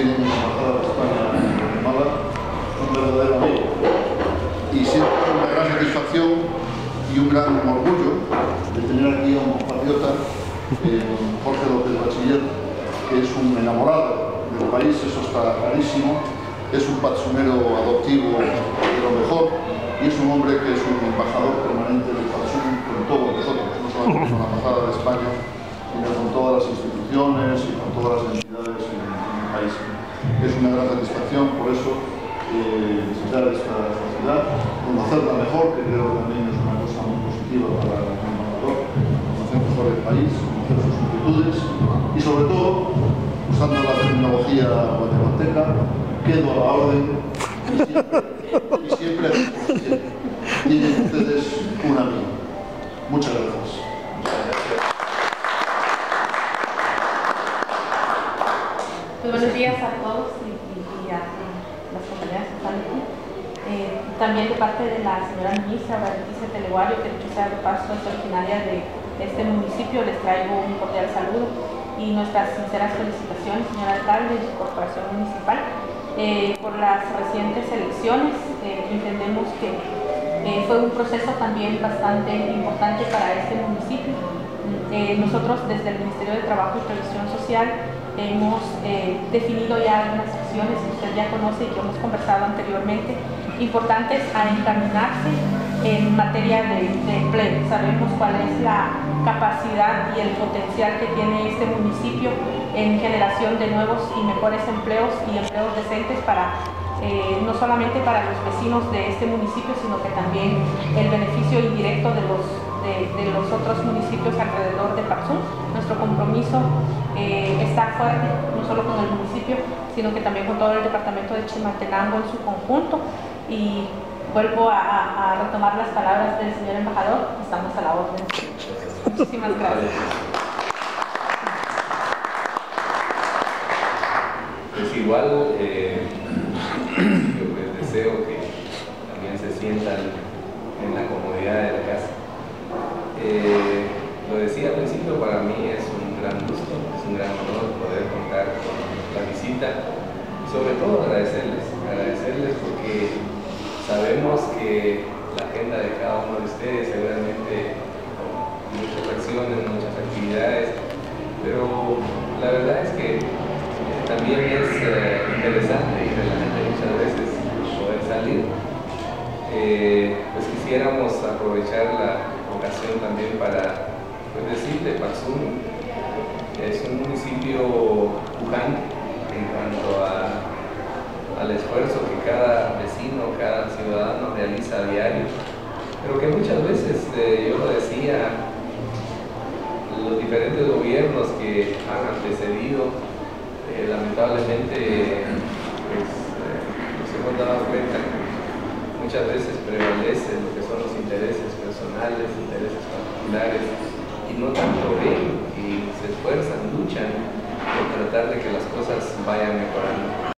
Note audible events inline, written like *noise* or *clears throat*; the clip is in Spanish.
tiene mi embajada de España en Guatemala, un verdadero amigo. Y siento una gran satisfacción y un gran orgullo de tener aquí a un compatriota, eh, Jorge López Bachiller, que es un enamorado del país, eso está clarísimo, es un patsumero adoptivo de lo mejor y es un hombre que es un embajador permanente del Patsum con todos nosotros, no solamente con la Embajada de España, sino con todas las instituciones y con todas las entidades Es una gran satisfacción, por eso, eh, visitar esta, esta ciudad, conocerla mejor, que creo también es una cosa muy positiva para el embajador, conocer mejor el país, conocer sus inquietudes y sobre todo, usando la terminología guatemalteca, quedo a la orden y siempre, y siempre. Tienen ustedes un amigo. Muchas gracias. Muy buenos días a todos y, a las aquí. Eh, también de parte de la señora ministra Valenticia Teleguario, que dicho sea de paso es originaria de este municipio, les traigo un cordial saludo y nuestras sinceras felicitaciones, señor alcalde y corporación municipal, eh, por las recientes elecciones. Eh, entendemos que eh, fue un proceso también bastante importante para este municipio. Eh, nosotros desde el Ministerio de Trabajo y Previsión Social hemos eh, definido ya algunas acciones que usted ya conoce y que hemos conversado anteriormente, importantes a encaminarse en materia de, empleo. Sabemos cuál es la capacidad y el potencial que tiene este municipio en generación de nuevos y mejores empleos y empleos decentes para eh, no solamente para los vecinos de este municipio, sino que también el beneficio indirecto de los, de, los otros municipios alrededor de Paxún. Nuestro compromiso eh, está fuerte, no solo con el municipio, sino que también con todo el departamento de Chimaltenango en su conjunto. Y vuelvo a retomar las palabras del señor embajador, estamos a la orden. Muchísimas gracias. Pues igual, eh, *clears throat* yo pues deseo que también se sientan en la comodidad de la casa. Eh, lo para mí es un gran gusto, es un gran honor poder contar con la visita y sobre todo agradecerles, agradecerles porque sabemos que la agenda de cada uno de ustedes seguramente con muchas acciones, muchas actividades, pero la verdad es que también es eh, interesante y relajante muchas veces poder salir. Eh, pues quisiéramos aprovechar la ocasión también para decirte, Paxum es un municipio pujante en cuanto a, al esfuerzo que cada vecino, cada ciudadano realiza a diario, pero que muchas veces, eh, yo lo decía, los diferentes gobiernos que han antecedido, eh, lamentablemente, pues, eh, nos hemos dado cuenta que muchas veces prevalece lo que son los intereses personales, intereses particulares, y no tanto ven y se esfuerzan, luchan por tratar de que las cosas vayan mejorando.